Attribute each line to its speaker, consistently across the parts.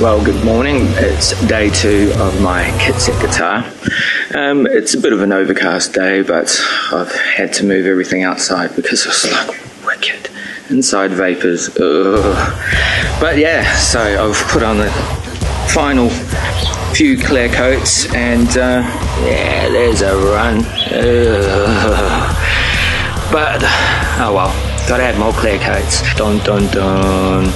Speaker 1: Well, good morning. It's day two of my Kitset guitar. Um, it's a bit of an overcast day, but I've had to move everything outside because it's like wicked. Inside vapors. Ugh. But yeah, so I've put on the final few clear coats, and uh, yeah, there's a run. Ugh. But oh well, gotta add more clear coats. Dun dun dun.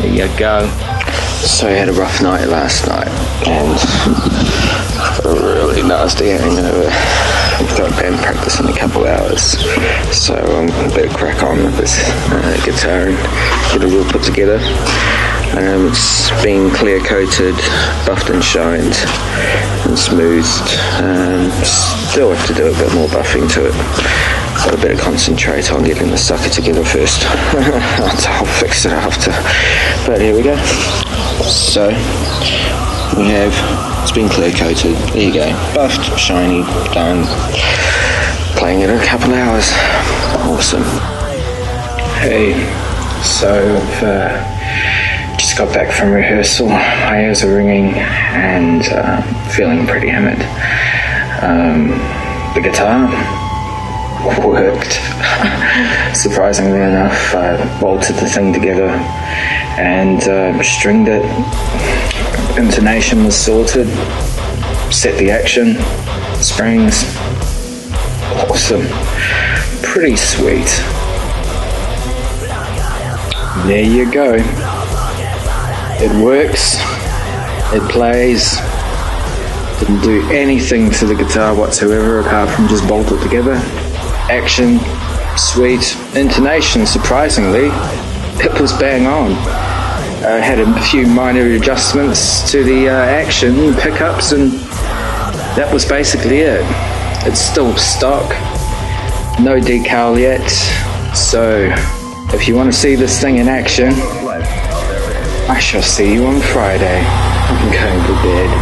Speaker 1: There you go. So I had a rough night last night and a really nasty hangover. I've got band practice in a couple of hours, so I'm um, a bit crack on with this uh, guitar and get it all put together. Um, it's been clear coated, buffed and shined, and smoothed. Um, still have to do a bit more buffing to it. Got a of concentrate on getting the sucker together first. I'll fix it after. But here we go. So we have it's been clear coated. There you go. Buffed, shiny, done. Playing it in a couple hours. Awesome. Hey, so uh, just got back from rehearsal. My ears are ringing and uh, feeling pretty hammered. Um, the guitar worked. Surprisingly enough, I bolted the thing together and uh, stringed it. Intonation was sorted, set the action, springs. Awesome. Pretty sweet. There you go. It works. It plays. Didn't do anything to the guitar whatsoever apart from just bolt it together. Action, sweet. Intonation, surprisingly, it was bang on. I had a few minor adjustments to the uh, action pickups, and that was basically it. It's still stock, no decal yet. So, if you want to see this thing in action, I shall see you on Friday. I'm going to bed.